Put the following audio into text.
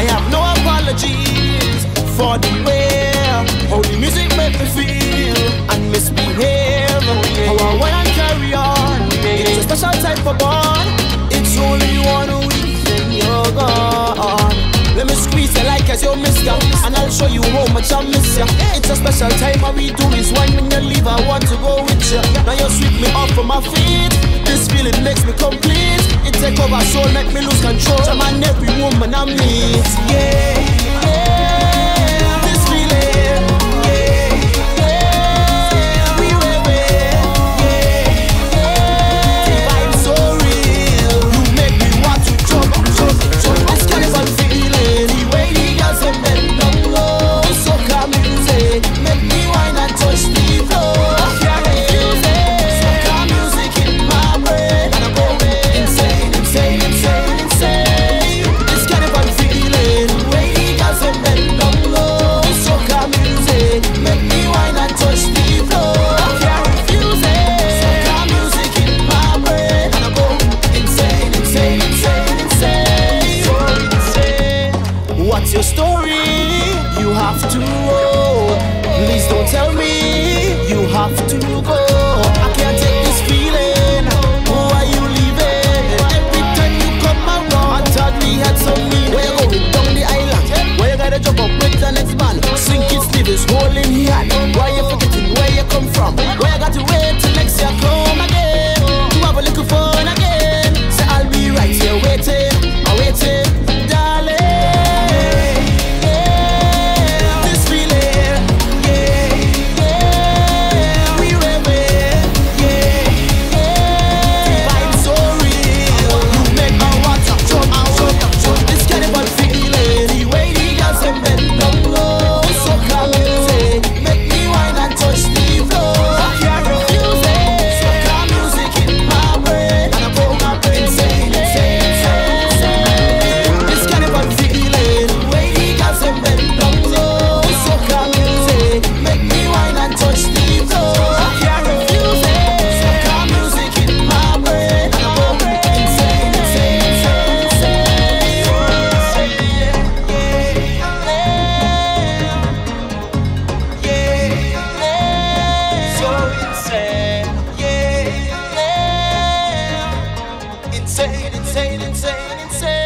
I have no apologies for the way how the music make me feel and misbehave. How I want and carry on. It's a special type of bond. It's only one week, then you're gone. Let me squeeze you like as you miss ya And I'll show you how much I miss ya It's a special time what we do is when when you leave I want to go with ya Now you sweep me off from my feet This feeling makes me complete soul, make me lose control. I'm on every woman I meet yeah insane, insane, insane.